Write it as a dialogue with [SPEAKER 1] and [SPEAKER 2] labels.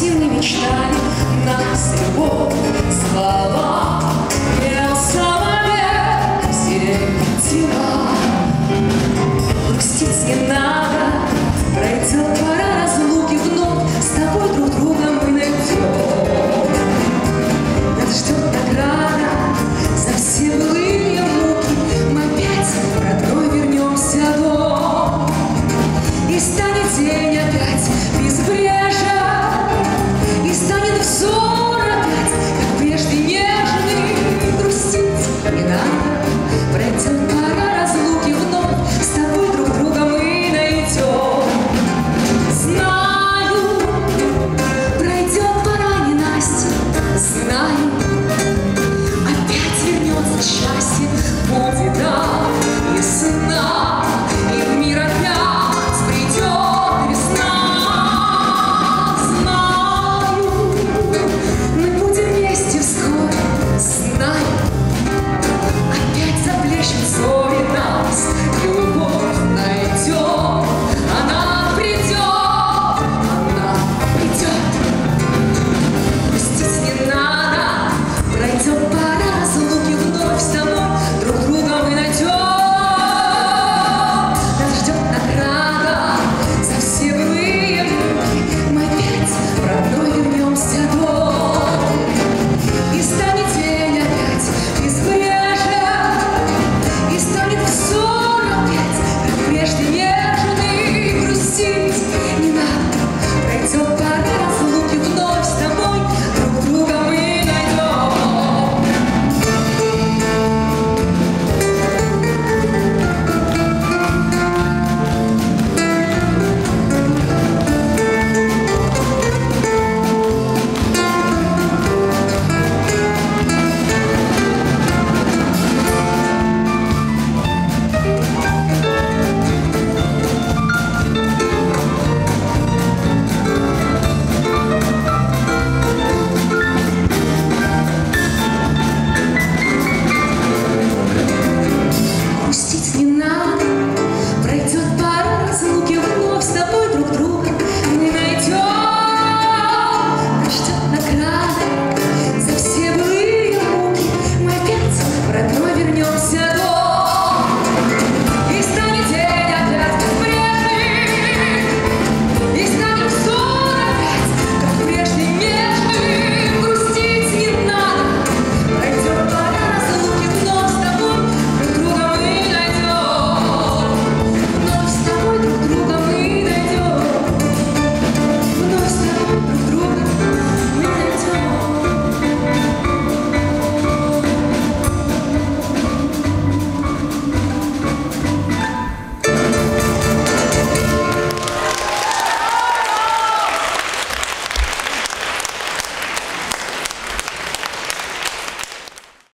[SPEAKER 1] коллективной мечтали, нас любовь звала.